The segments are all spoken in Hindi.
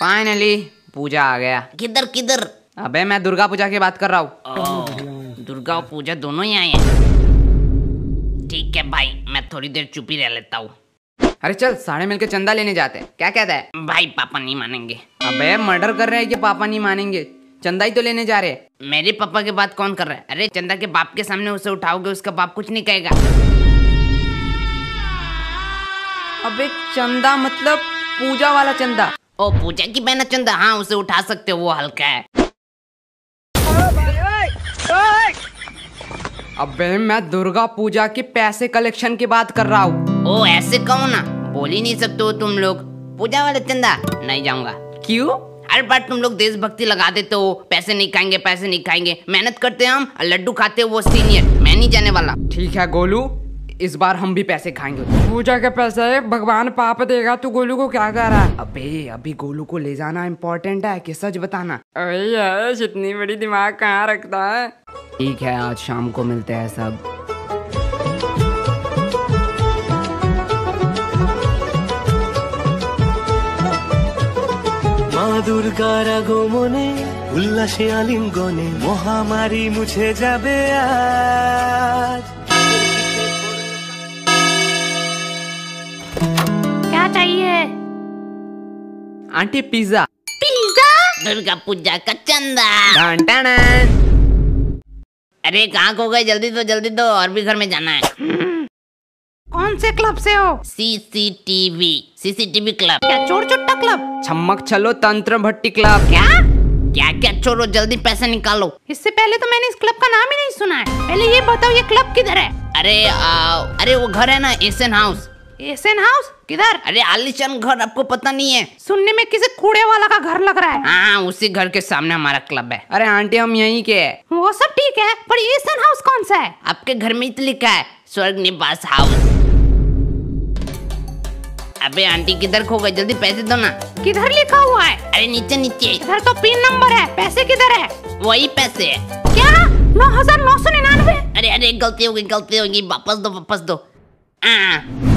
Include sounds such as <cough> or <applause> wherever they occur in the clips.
फाइनली पूजा आ गया। किधर किधर? अबे मैं दुर्गा पूजा की बात कर रहा हूँ। दुर्गा और पूजा दोनों ही आए हैं। ठीक है भाई मैं थोड़ी देर चुप ही रह लेता हूँ। अरे चल सारे मिलके चंदा लेने जाते हैं। क्या कहता है? भाई पापा नहीं मानेंगे। अबे मर्डर कर रहे हैं कि पापा नहीं मानेंगे? चंदा ही तो लेने जा रहे हैं। मेरे पापा की बात कौन कर रहा है? अरे चंदा के बाप के सामने उसे उठाओगे उसका बाप कुछ नहीं कहेगा। अबे चंदा मतलब पूजा वाला चंदा। ओ पूजा की बहना चंदा हाँ उसे उठा सकते हो वो हल्का है। अबे मैं दुर्गा पूजा के पैसे कलेक्शन की बात कर रहा हूँ। ओ ऐसे कहो ना बोल ही नहीं सकते हो तुम लोग। पूजा वाले चंदा नहीं जाऊँगा। क्यों? हर बार तुम लोग देशभक्ति लगा देते हो। पैसे नहीं खाएँगे पैसे नहीं खाएँगे। मेहनत करते हैं हम लड्डू खाते हो वो सीनियर। मैं नहीं जाने वाला। ठीक है गोलू। इस बार हम भी पैसे खाएंगे पूजा के पैसे भगवान पाप देगा तू गोलू को क्या कर रहा है अबे अभी गोलू को ले जाना इम्पोर्टेंट है कि सच बताना अरे यश इतनी बड़ी दिमाग कहाँ रखता है ठीक है आज शाम को मिलते हैं सब মা দুর্গার আগমনে উল্লাসে আলিঙ্গনে মহামারী মুছে যাবে আজ aunty pizza. Pizza? Durga Puja का चंदा। अरे कहाँ खो गए? जल्दी दो जल्दी दो और भी घर में जाना है। कौन से क्लब से हो? CCTV CCTV club. क्या चोर चुट्टा क्लब? छमक चलो तंत्र भट्टी क्लब। क्या? क्या क्या छोड़ो जल्दी पैसे निकालो। इससे पहले तो मैंने इस क्लब का नाम ही नहीं सुना है। पहले ये बताओ ये क्लब किधर है? अरे आ, अरे वो घर है ना एसन हाउस। एसएन हाउस किधर? अरे आलिशान घर आपको पता नहीं है। सुनने में किसी कूड़े वाला का घर लग रहा है? हाँ हाँ, उसी घर के सामने हमारा क्लब है। अरे आंटी हम यहीं के हैं। वो सब ठीक है पर एसएन हाउस कौन सा है? आपके घर में ही तो लिखा है स्वर्ग निवास हाउस। अबे आंटी किधर खो गए? जल्दी पैसे दो ना। किधर लिखा हुआ है? अरे नीचे नीचे। इधर तो पिन नंबर है पैसे किधर है? वही पैसे है। क्या? नौ हज़ार नौ सौ निन्यानवे? अरे अरे गलती होगी गलती होगी वापस दो वापस दो। आ,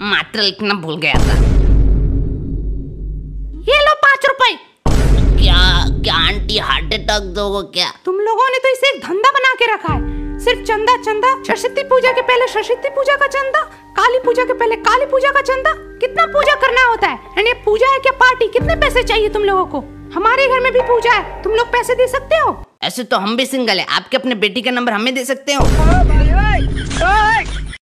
मात्र लिखना भूल गया था। ये लो पाँच रुपए। क्या क्या आंटी हार्ट अटैक दोगे क्या? तुम लोगों ने तो इसे एक धंधा बना के रखा है। सिर्फ़ चंदा चंदा सरस्वती पूजा के पहले सरस्वती पूजा का चंदा काली पूजा के पहले काली पूजा का चंदा। कितना पूजा करना होता है? एंड ये पूजा है क्या पार्टी? कितने पैसे चाहिए तुम लोगों को? हमारे घर में भी पूजा है। तुम लोग पैसे दे सकते हो? ऐसे तो हम भी सिंगल है। आपके अपने बेटी का नंबर हमें दे सकते हो?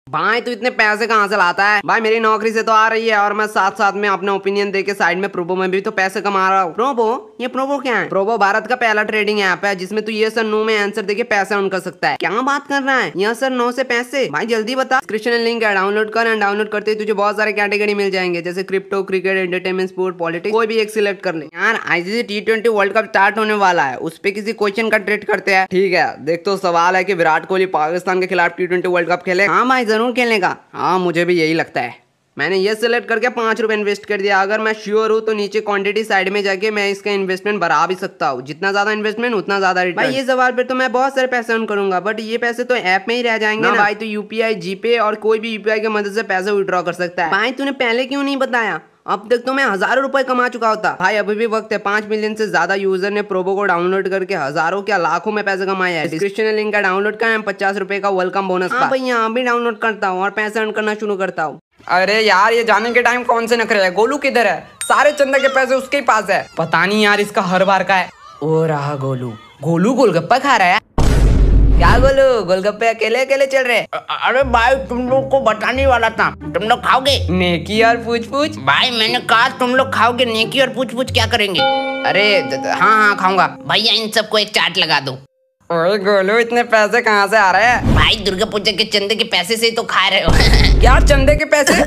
भाई, तू इतने पैसे कहाँ से लाता है? भाई, मेरी नौकरी से तो आ रही है और मैं साथ साथ में अपना ओपिनियन दे के साइड में प्रोबो में भी तो पैसे कमा रहा हूँ। प्रोबो ये प्रोबो क्या है? प्रोबो भारत का पहला ट्रेडिंग ऐप है, जिसमें तू ये सर नो में आंसर देके पैसा अर्न कर सकता है। क्या बात कर रहा है? यह सर नो से पैसे? भाई जल्दी बता। डिस्क्रिप्शन लिंक है डाउनलोड कर एंड डाउनलोड करते तुझे बहुत सारे कैटेगरी मिल जाएँगे, जैसे crypto cricket entertainment sport politics कोई भी एक सिलेक्ट कर ले। यार ICC T twenty world cup start होने वाला है, उस पे किसी क्वेश्चन का ट्रेड करते हैं। ठीक है, देख तो सवाल है की विराट कोहली पाकिस्तान के खिलाफ टी वर्ल्ड कप खेले? हाँ भाई, ज़रूर खेलेगा। हाँ मुझे भी यही लगता है। मैंने ये सिलेक्ट करके पाँच रुपये इन्वेस्ट कर दिया। अगर मैं श्योर हूँ तो नीचे क्वांटिटी साइड में जाके मैं इसका इन्वेस्टमेंट बढ़ा भी सकता हूँ। जितना ज़्यादा इन्वेस्टमेंट उतना ज़्यादा रिटर्न भाई ये सवाल पे तो मैं बहुत सारे पैसे अर्न करूँगा बट ये पैसे तो ऐप में ही रह जाएँगे ना भाई तो यूपीआई जीपे और कोई भी यूपीआई की मदद से पैसे विड्रॉ कर सकता है। भाई तूने पहले क्यों नहीं बताया? अब तक तो मैं हज़ारों रुपए कमा चुका होता। भाई अभी भी वक्त है। पाँच मिलियन से ज़्यादा यूज़र ने प्रोबो को डाउनलोड करके हज़ारों क्या लाखों में पैसे कमाए हैं। डिस्क्रिप्शन लिंक का डाउनलोड करें। पचास रुपए का वेलकम बोनस हाँ भाई यहाँ भी डाउनलोड करता हूँ और पैसे अर्न करना शुरू करता हूँ। अरे यार ये जाने के टाइम कौन से नखरे है? गोलू किधर है? सारे चंदा के पैसे उसके ही पास है। पता नहीं यार इसका हर बार का है। ओ रहा गोलू। गोलू गोलगप्पा खा रहा है? क्या गोलू? गोलगप्पे अकेले अकेले चल रहे अरे भाई तुम लोग को बताने वाला था। तुम लोग खाओगे? नेकी और पूछ पूछ भाई मैंने कहा तुम लोग खाओगे नेकी और पूछ पूछ क्या करेंगे? अरे हाँ हाँ खाऊँगा। भैया इन सबको एक चाट लगा दो। ओए गोलू इतने पैसे कहाँ से आ रहे हैं? भाई दुर्गा पूजा के चंदे के पैसे से ही तो खा रहे हो। <laughs> यार चंदे के पैसे?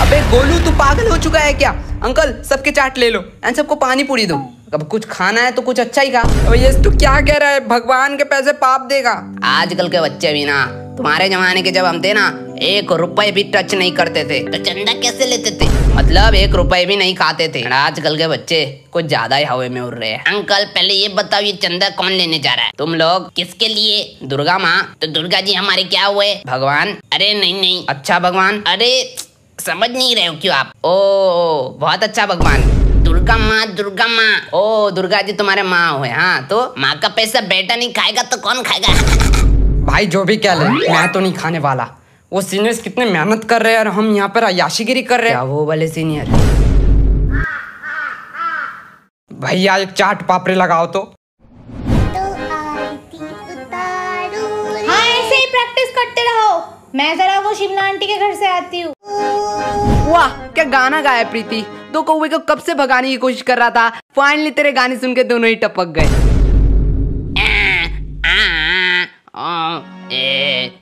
अबे गोलू तू पागल हो चुका है क्या? अंकल सबके चाट ले लो। एंड सबको पानी पूरी दो। अब कुछ खाना है तो कुछ अच्छा ही खा। अबे ये तू क्या कह रहा है? भगवान के पैसे पाप देगा। आजकल के बच्चे भी ना, तुम्हारे जमाने के जब हम थे ना, एक रुपए भी टच नहीं करते थे। तो चंदा कैसे लेते थे? मतलब एक रुपए भी नहीं खाते थे। आजकल के बच्चे कुछ ज़्यादा ही हवा में उड़ रहे हैं। अंकल, पहले ये बताओ, ये चंदा कौन लेने जा रहा है? तुम लोग किसके लिए? दुर्गा माँ। तो दुर्गा जी हमारे क्या हुए? भगवान? अरे नहीं नहीं। अच्छा भगवान? अरे, समझ नहीं रहे हो क्यों आप? ओ, बहुत अच्छा भगवान। दुर्गा माँ दुर्गा माँ। ओ दुर्गा जी तुम्हारे माँ हुए हाँ तो माँ का पैसा बेटा नहीं खाएगा तो कौन खाएगा? भाई जो भी कह ले मैं तो नहीं खाने वाला। वो सीनियर्स कितने मेहनत कर रहे हैं और हम यहाँ पर अयाशीगिरी कर रहे हैं। वो वाले सीनियर भैया एक चाट पापड़ी लगाओ तो। हाँ ऐसे ही प्रैक्टिस करते रहो। मैं जरा वो शिमला आंटी के घर से आती हूँ। वाह क्या गाना गाया प्रीति। तो कौवे को कब से भगाने की कोशिश कर रहा था? फाइनली तेरे गाने सुन के दोनों ही टपक गए।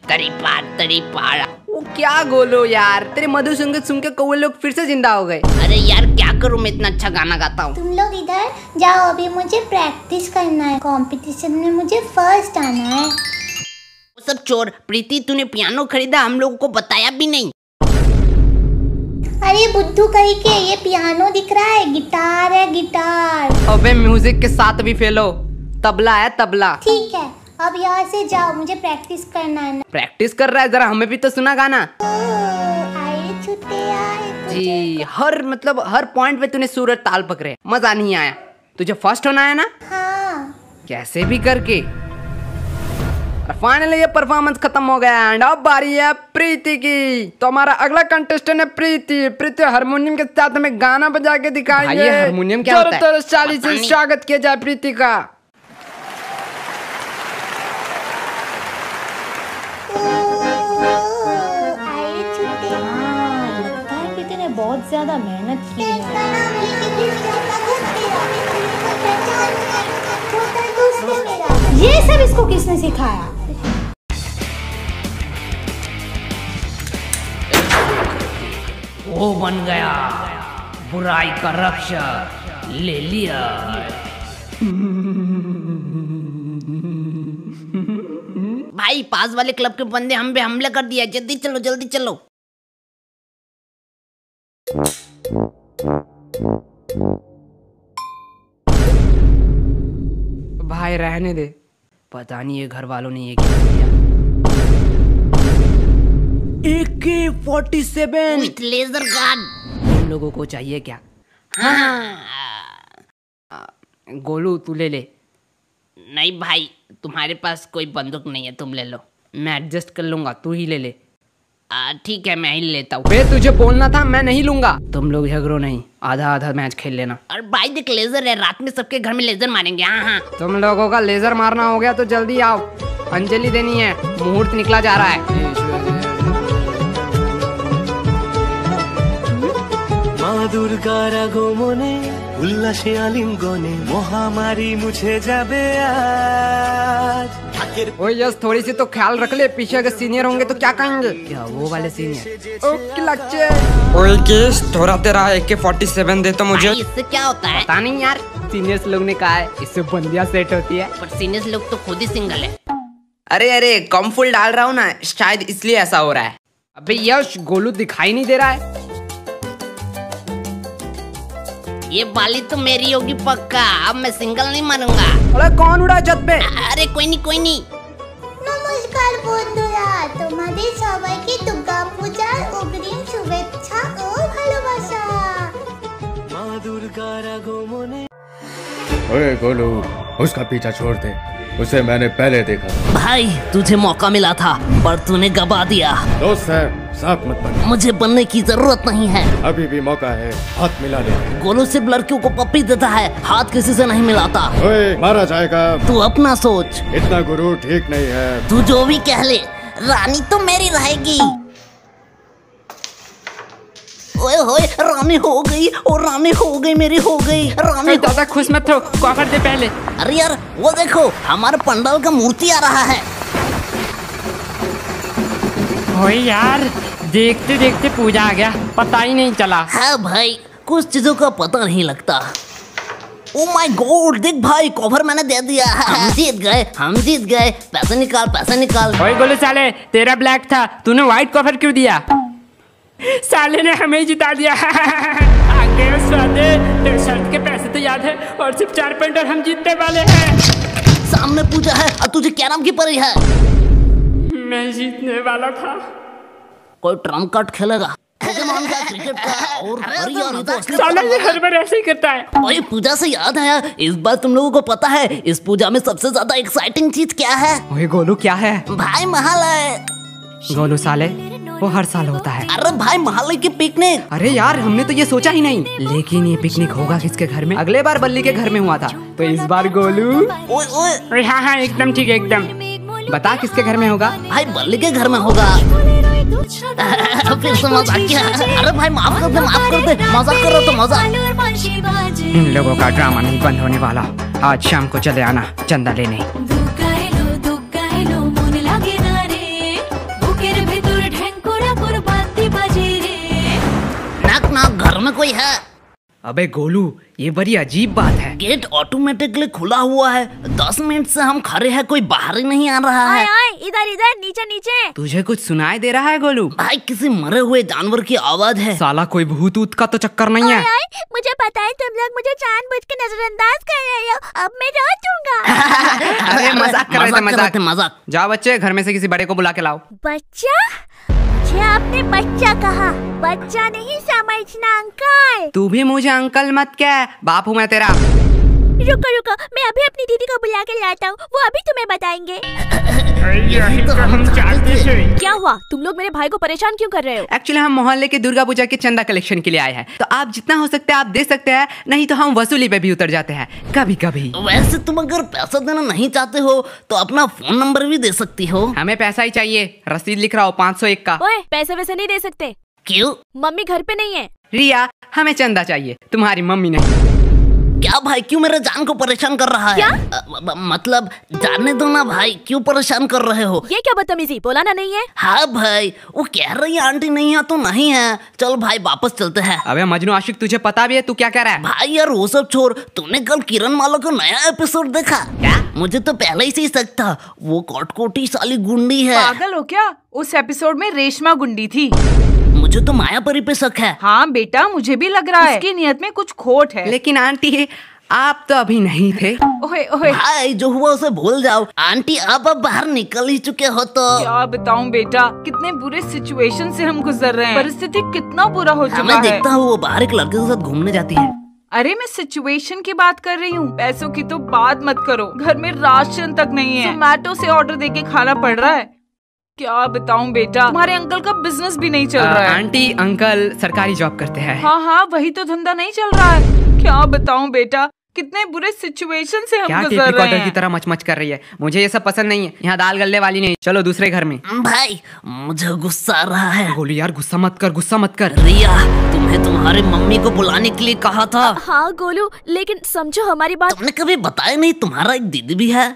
तरी पार तरी पार वो क्या गोलो यार। तेरे मधु संगीत सुन के कौवे लोग फिर से ज़िंदा हो गए। अरे यार क्या करूँ? मैं इतना अच्छा गाना गाता हूँ। तुम लोग इधर जाओ अभी मुझे प्रैक्टिस करना है। कंपटीशन में मुझे फ़र्स्ट आना है। सब चोर। प्रीति तूने पियानो खरीदा? हम लोगों को बताया भी नहीं। अरे बुद्धू कही के ये पियानो दिख रहा है। गिटार है गिटार। अबे म्यूज़िक के साथ भी फेलो। तबला है तबला। ठीक है अब यहाँ से जाओ मुझे प्रैक्टिस करना है। प्रैक्टिस कर रहा है जरा हमें भी तो सुना गाना। जी हर मतलब हर पॉइंट पे तूने सूरज ताल पकड़े। मज़ा नहीं आया। तुझे फ़र्स्ट होना है ना? हाँ। कैसे भी करके। फाइनली ये परफॉर्मेंस खत्म हो गया एंड अब बारी है प्रीति की तो हमारा अगला कंटेस्टेंट है प्रीति प्रीति हारमोनियम के साथ हमें गाना बजा के दिखाएँगे हारमोनियम क्या होता है चालीस से स्वागत किया जाए प्रीति का है बहुत ज़्यादा मेहनत की है हूँ है ये सब इसको किसने सिखाया वो बन गया। बुराई का रक्षक ले लिया। भाई पास वाले क्लब के बंदे हम पे हमला कर दिया जल्दी चलो जल्दी चलो। भाई रहने दे। पता नहीं ये घर वालों ने ये क्या। AK forty seven laser gun तुम लोगों को चाहिए क्या? हाँ। गोलू तू ले ले। नहीं भाई तुम्हारे पास कोई बंदूक नहीं है तुम ले लो। मैं एडजस्ट कर लूँगा तू ही ले ले। ठीक है मैं ही लेता हूँ। तुझे बोलना था मैं नहीं लूँगा। तुम लोग झगड़ो नहीं आधा आधा मैच खेल लेना। और भाई देख लेजर है रात में सबके घर में लेजर मारेंगे हाँ हाँ। तुम लोगों का लेजर मारना हो गया तो जल्दी आओ। अंजलि देनी है मुहूर्त निकला जा रहा है। মা দুর্গার আগমনে উল্লাসে আলিঙ্গনে মহামারী মুছে যাবে আজ ঢাকের ओ यस थोड़ी सी तो ख्याल रख ले पीछे अगर सीनियर होंगे तो क्या कहेंगे क्या वो वाले सीनियर ओके लच्चे ओए केस थोड़ा तेरा AK 47 दे तो मुझे भाई इससे क्या होता है पता नहीं यार सीनियर्स लोग ने कहा है इससे बंदियां सेट होती है पर सीनियर्स लोग तो खुद ही सिंगल है अरे अरे कम फुल डाल रहा हूँ ना शायद इसलिए ऐसा हो रहा है अबे यश गोलू दिखाई नहीं दे रहा है ये बाली तो मेरी होगी पक्का अब मैं सिंगल नहीं मारूंगा अरे कौन उड़ा छत पे अरे कोई नहीं कोई नहीं নমস্কার বন্ধুরা তোমাদের সবাইকে দুর্গা পূজার অগ্রিম শুভেচ্ছা ও ভালোবাসা মা দুর্গার আগমনে ओए गोलू उसका पीछा छोड़ दे उसे मैंने पहले देखा भाई तुझे मौका मिला था पर तूने गबा दिया। दोस्त है साथ मत बन। मुझे बनने की ज़रूरत नहीं है। अभी भी मौका है हाथ मिला ले गोलू सिर्फ़ लड़कियों को पप्पी देता है हाथ किसी से नहीं मिलाता। ओए मारा जाएगा। तू अपना सोच। इतना गुरु ठीक नहीं है। तू जो भी कह ले रानी तो मेरी रहेगी। ओए होए रानी हो गई और रानी हो गई मेरी हो गई हो... ज़्यादा खुश मत हो कॉकर दे पहले। अरे यार वो देखो हमारे पंडाल का मूर्ति आ रहा है। ओए यार देखते देखते पूजा आ गया पता ही नहीं चला। हाँ भाई कुछ चीज़ों का पता नहीं लगता। ओ माय गॉड देख भाई कवर मैंने दे दिया हम जीत गए हम जीत गए। पैसे निकाल पैसे निकाल। ओए गोलू साले तेरा ब्लैक था तूने व्हाइट कवर क्यों दिया? साले ने हमें ही जिता दिया। आगे स्वादे शर्ट के पैसे तो याद है और सिर्फ़ चार पॉइंट और हम जीतने वाले हैं। सामने पूजा है और तुझे क्या नाम की परी है? मैं जीतने वाला था। कोई ट्रंप कार्ड खेलेगा? क्रिकेट का और अरे यार ये तो असली साला ये हर बार ऐसे ही करता है। ओए पूजा से याद आया इस बार तुम लोगों को पता है इस पूजा में सबसे ज़्यादा एक्साइटिंग चीज़ क्या है? ओए गोलू क्या है? भाई महालय। गोलू साले वो हर साल होता है। अरे भाई महालय की पिकनिक। अरे यार हमने तो ये सोचा ही नहीं। लेकिन ये पिकनिक होगा किसके घर में? अगले बार बल्ली के घर में हुआ था। तो इस बार गोलू? ओए ओए। अरे हाँ हाँ एकदम ठीक है एकदम। बता किसके घर में होगा। भाई बल्ली के घर में होगा। <laughs> फिर से मज़ाक किया। अरे भाई माफ़ कर दे माफ़ कर दे। मज़ाक कर रहा तो मज़ाक। इन लोगों का ड्रामा नहीं बंद होने वाला। आज शाम को चले आना चंदा लेने। में कोई है? अबे गोलू ये बड़ी अजीब बात है। गेट ऑटोमेटिकली खुला हुआ है। दस मिनट से हम खड़े हैं कोई बाहर ही नहीं आ रहा है। इधर इधर नीचे नीचे। तुझे कुछ सुनाई दे रहा है गोलू? भाई किसी मरे हुए जानवर की आवाज़ है। साला कोई भूत ऊत का तो चक्कर नहीं है। आए, मुझे पता है तुम लोग मुझे जानबूझ के नजरअंदाज कर रहे हो। अब मैं दूँगा <laughs> अरे मज़ाक कर रहे थे मज़ाक। मज़ाक। जाओ बच्चे घर में से किसी बड़े को बुला के लाओ। बच्चा? मुझे आपने बच्चा कहा। बच्चा नहीं, समझना अंकल। तू भी मुझे अंकल मत कह। बाप हूँ मैं तेरा। रुको रुको मैं अभी अपनी दीदी को बुला के लाता हूँ वो अभी तुम्हें बताएँगे। यही तो हम चाहते थे। क्या हुआ? तुम लोग मेरे भाई को परेशान क्यों कर रहे हो? एक्चुअली हम मोहल्ले के दुर्गा पूजा के चंदा कलेक्शन के लिए आए हैं। तो आप जितना हो सकता है आप दे सकते हैं नहीं तो हम वसूली पे भी उतर जाते हैं। कभी कभी वैसे तुम अगर पैसा देना नहीं चाहते हो तो अपना फ़ोन नंबर भी दे सकती हो। हमें पैसा ही चाहिए। रसीद लिख रहा हो पाँच सौ एक का। ओए पैसे वैसे नहीं दे सकते। क्यों? मम्मी घर पे नहीं है। रिया हमें चंदा चाहिए। तुम्हारी मम्मी नहीं। क्या भाई क्यों मेरे जान को परेशान कर रहा है? क्या? ब- मतलब जानने दो ना भाई क्यों परेशान कर रहे हो? ये क्या बदतमीजी बोला ना नहीं है? हाँ भाई वो कह रही है आंटी नहीं है तो नहीं है। चल भाई वापस चलते हैं। अबे मजनू आशिक तुझे पता भी है तू क्या कह रहा है? भाई यार वो सब छोड़ तूने कल किरण माला का नया एपिसोड देखा? क्या? मुझे तो पहले ही से ही शक था वो कटकोटी साली गुंडी है। पागल हो क्या? उस एपिसोड में रेशमा गुंडी थी। मुझे तो मायापरी पे शक है। हाँ बेटा मुझे भी लग रहा है। उसकी नियत में कुछ खोट है। लेकिन आंटी आप तो अभी नहीं थे। ओए ओए। भाई जो हुआ उसे भूल जाओ। आंटी आप अब बाहर निकल ही चुके हो तो। क्या बताऊँ बेटा कितने बुरे सिचुएशन से हम गुजर रहे हैं। परिस्थिति कितना बुरा हो हाँ, चुका मैं है। देखता हूँ वो बाहर एक लड़के के साथ घूमने जाती है। अरे मैं सिचुएशन की बात कर रही हूँ। पैसों की तो बात मत करो। घर में राशन तक नहीं है। जोमेटो से ऑर्डर देके खाना पड़ रहा है। क्या बताऊँ बेटा? तुम्हारे अंकल का बिज़नेस भी नहीं चल आ, रहा है। आंटी अंकल सरकारी जॉब करते हैं। हाँ हाँ वही तो धंधा नहीं चल रहा है। क्या बताऊँ बेटा? कितने बुरे सिचुएशन से हम क्या गुजर रहे कॉटर की हैं। तरह मचमच कर रही है? मुझे ये सब पसंद नहीं है। यहाँ दाल गलने वाली नहीं चलो दूसरे घर में। भाई मुझे गुस्सा आ रहा है। गोलू यार गुस्सा मत कर गुस्सा मत कर। रिया तुम्हें तुम्हारी मम्मी को बुलाने के लिए कहा था। हाँ गोलू लेकिन समझो हमारी बात तुमने कभी बताया नहीं तुम्हारा एक दीदी भी है।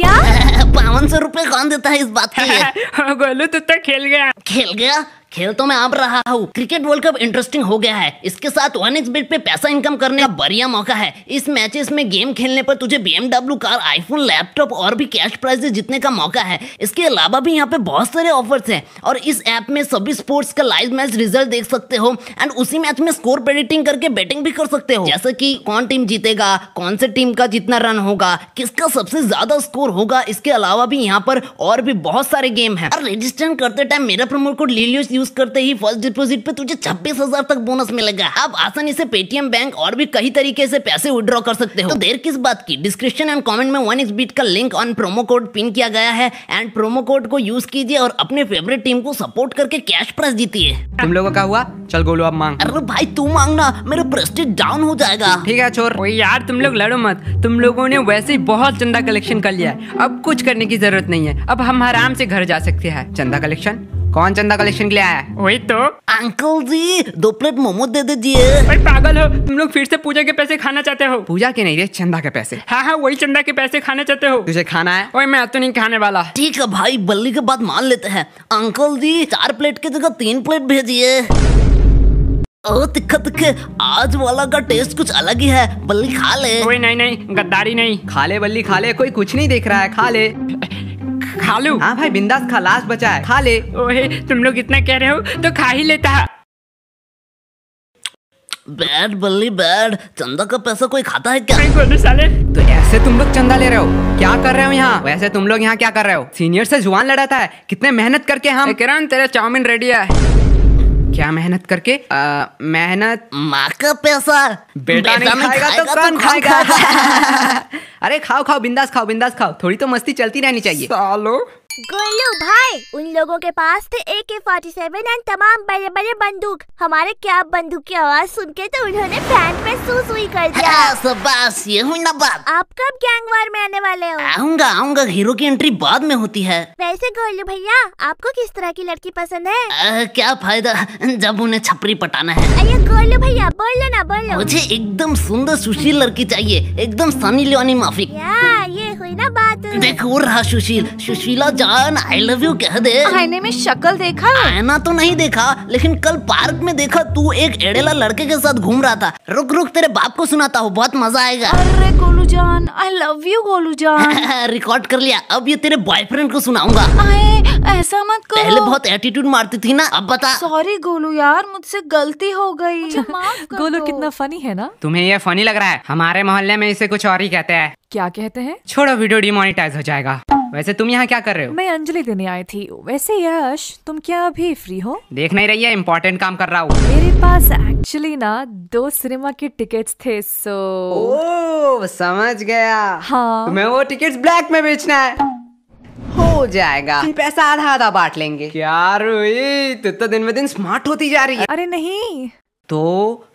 क्या? <laughs> बावन सौ रुपए कौन देता है इस बात के <laughs> गोलू तू तो खेल गया। खेल गया? खेल तो मैं अब रहा हूँ। क्रिकेट वर्ल्ड कप इंटरेस्टिंग हो गया है। इसके साथ वन एक्स बेट पे पैसा इनकम करने का बढ़िया मौका है। इस मैचेस में गेम खेलने पर तुझे बीएमडब्ल्यू कार आईफोन लैपटॉप और भी कैश प्राइजेस जीतने का मौका है। इसके अलावा भी यहाँ पे बहुत सारे ऑफर्स हैं। और इस ऐप में सभी स्पोर्ट्स का लाइव मैच रिज़ल्ट देख सकते हो। एंड उसी मैच में स्कोर प्रेडिक्टिंग करके बैटिंग भी कर सकते हो। जैसे की कौन टीम जीतेगा, कौन से टीम का जितना रन होगा, किसका सबसे ज़्यादा स्कोर होगा, इसके अलावा भी यहाँ पर और भी बहुत सारे गेम है। रजिस्टर करते टाइम मेरा प्रोमो कोड लीलियोस यूज़ करते ही फ़र्स्ट डिपॉजिट पे तुझे छब्बीस हज़ार तक बोनस मिलेगा। आप आसानी से पेटीएम बैंक और भी कई तरीके से पैसे विड्रॉ कर सकते हो। तो देर किस बात की? डिस्क्रिप्शन एंड कमेंट में वन बीट का link on promo code pin किया गया है एंड प्रोमो कोड को यूज़ कीजिए और अपने फेवरेट टीम को सपोर्ट करके कैश प्राइज जीतिए। तुम लोगों का हुआ? चल गोलू अब मांग। अरे भाई तू मांगना। मेरा प्रेस्टीज डाउन हो जाएगा। ठीक है छोर। यार तुम लोग लड़ो मत। तुम लोगों ने वैसे ही बहुत चंदा कलेक्शन कर लिया है। अब कुछ करने की ज़रूरत नहीं है। अब हम आराम से घर जा सकते हैं। चंदा कलेक्शन कौन चंदा कलेक्शन के लिए आया वही तो। अंकल जी दो प्लेट मोमो दे दीजिए। भाई पागल हो तुम लोग फिर से पूजा के पैसे खाना चाहते हो? पूजा के नहीं रे चंदा के पैसे। हाँ हाँ वही चंदा के पैसे खाने चाहते हो। तुझे खाना है? ओए मैं तो नहीं खाने वाला। ठीक है भाई बल्ली के बाद मान लेते हैं। अंकल जी चार प्लेट की जगह तीन प्लेट भेजिए। ओ तिक्का तिक्के आज वाला का टेस्ट कुछ अलग ही है। बल्ली खा ले। ओए नहीं नहीं गद्दारी नहीं। खा ले बल्ली खा ले कोई कुछ नहीं देख रहा है खा ले। <laughs> खा लू। हाँ भाई बिंदास खा लास्ट बचा है। खा ले। ओहे तुम लोग इतना कह रहे हो तो खा ही लेता। बैड बल्ली बैड। चंदा का पैसा कोई खाता है क्या? बोलो साले? तो ऐसे तुम लोग चंदा ले रहे हो? क्या कर रहे हो यहाँ? वैसे तुम लोग यहाँ क्या कर रहे हो? सीनियर से जुआन लड़ाता है। कितने मेहनत करके हम किरण तेरा चाउमिन रेडी है। क्या मेहनत करके आ, मेहनत माँ का पैसा बेटा नहीं खाएगा तो कौन खाएगा? <laughs> अरे खाओ खाओ बिंदास खाओ बिंदास खाओ। थोड़ी तो मस्ती चलती रहनी चाहिए। सालो। गोलू भाई उन लोगों के पास थे ए के फोर्टी सेवन एंड तमाम बड़े बड़े बंदूक। हमारे क्या बंदूक की आवाज़ सुन के तो उन्होंने में सू सुई कर दिया। बस ये हुई ना बात। आप कब गैंग वार में आने वाले हो? आऊँगा आऊँगा हीरो की एंट्री बाद में होती है। वैसे गोलू भैया आपको किस तरह की लड़की पसंद है? आ, क्या फ़ायदा जब उन्हें छपरी पटाना है। अरे गोलू भैया बोलो ना बोलो। मुझे एकदम सुंदर सुशील लड़की चाहिए एकदम सनी लियोनी माफिक। या हुई ना बात। देख रहा सुशील सुशीला जान आई लव यू कह दे। आईने में शक्ल देखा? आईना तो नहीं देखा लेकिन कल पार्क में देखा तू एक एड़ेला लड़के के साथ घूम रहा था। रुक रुक तेरे बाप को सुनाता हूँ बहुत मज़ा आएगा। अरे गोलू जान आई लव यू गोलू जान रिकॉर्ड <laughs> कर लिया अब ये तेरे बॉयफ्रेंड को सुनाऊँगा। ऐसा मत करो। पहले बहुत एटीट्यूड मारती थी ना अब बता। सॉरी गोलू यार मुझसे गलती हो गई। मुझे <laughs> माफ़ कर गोलू कितना फनी है ना? तुम्हें ये फनी लग रहा है। हमारे मोहल्ले में इसे कुछ और ही कहते हैं। क्या कहते हैं? छोड़ो वीडियो डिमोनेटाइज हो जाएगा। वैसे तुम यहाँ क्या कर रहे हो? मैं अंजलि देने आई थी। वैसे यश तुम क्या अभी फ्री हो? देख नहीं रही है इम्पोर्टेंट काम कर रहा हूँ। मेरे पास एक्चुअली ना दो सिनेमा के टिकट्स थे सो ओ समझ गया। हाँ। तुम्हें वो टिकट्स ब्लैक में बेचना है। हो जाएगा। फिर पैसा आधा आधा बांट लेंगे। क्या तू तो दिन ब दिन स्मार्ट होती जा रही है। अरे नहीं। तो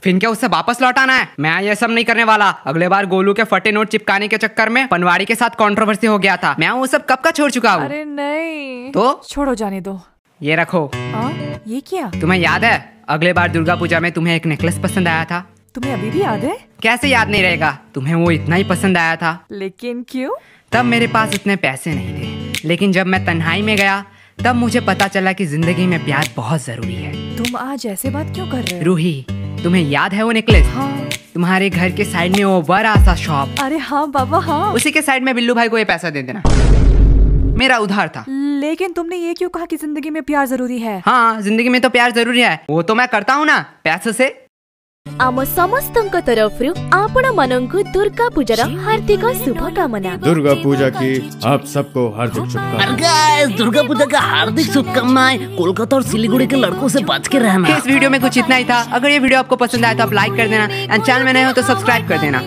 फिर क्या उससे वापस लौटाना है? मैं ये सब नहीं करने वाला। अगले बार गोलू के फटे नोट चिपकाने के चक्कर में पनवाड़ी के साथ कंट्रोवर्सी हो गया था। मैं वो सब कब का छोड़ चुका हूँ? अरे नहीं। तो? छोड़ो जाने दो। ये रखो। हाँ ये क्या? तुम्हें याद है अगले बार दुर्गा पूजा में तुम्हें एक नेकलेस पसंद आया था? तुम्हें अभी भी याद है? कैसे याद नहीं रहेगा? तुम्हें वो इतना ही पसंद आया था। लेकिन क्यों? तब मेरे पास इतने पैसे नहीं थे। लेकिन जब मैं तन्हाई में गया तब मुझे पता चला कि ज़िंदगी में प्यार बहुत ज़रूरी है। तुम आज ऐसे बात क्यों कर रहे हो? रूही तुम्हें याद है वो नेकलेस? हाँ। तुम्हारे घर के साइड में वो बड़ा सा शॉप। अरे हाँ बाबा हाँ। उसी के साइड में बिल्लू भाई को ये पैसा दे देना। मेरा उधार था। लेकिन तुमने ये क्यों कहा कि ज़िंदगी में प्यार ज़रूरी है? हाँ ज़िंदगी में तो प्यार ज़रूरी है। वो तो मैं करता हूँ ना पैसे से। आम समस्त तरफ़ आपण मानू दुर्गा पूजा हार्दिक शुभकामना दुर्गा पूजा की आप सबको हार्दिक दुर्गा पूजा का हार्दिक शुभकामनाएँ कोलकाता और सिलीगुड़ी के लड़कों से बच के रहना इस वीडियो में कुछ इतना ही था। अगर ये वीडियो आपको पसंद आया तो आप लाइक कर देना। एंड चैनल में नए हो तो सब्सक्राइब कर देना।